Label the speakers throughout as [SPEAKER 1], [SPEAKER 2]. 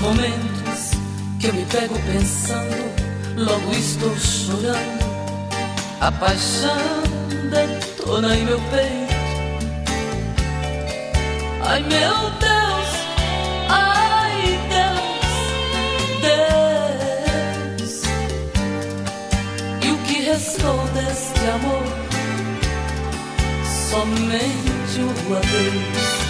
[SPEAKER 1] Momentos que eu me pego pensando, logo estou chorando. A paixão detona em meu peito. Ai meu Deus, ai Deus, Deus. E o que restou deste amor? Somente o adeus.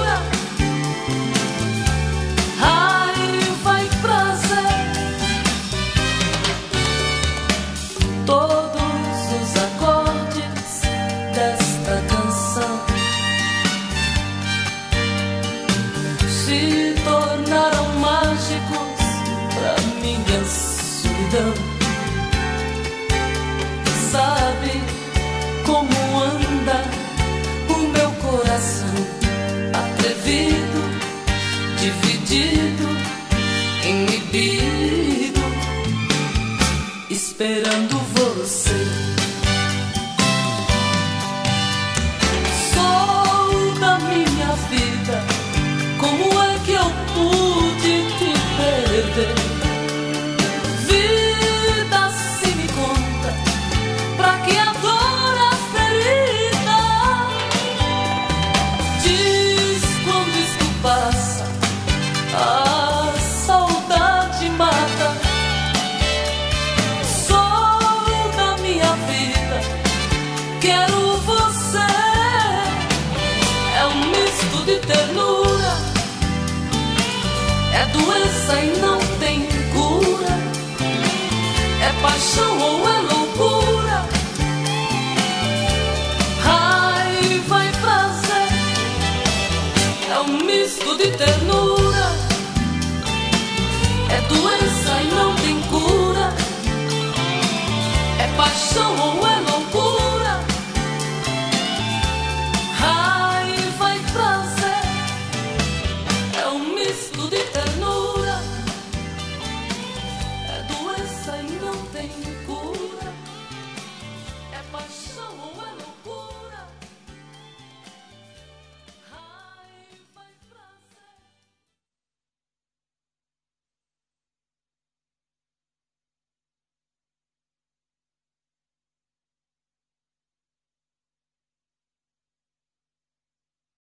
[SPEAKER 1] se tornaram mágicos pra minha solidão. dividido, inibido, esperando você. Doença e não tem cura. É paixão ou é loucura? Raiva e prazer é um misto de ternura.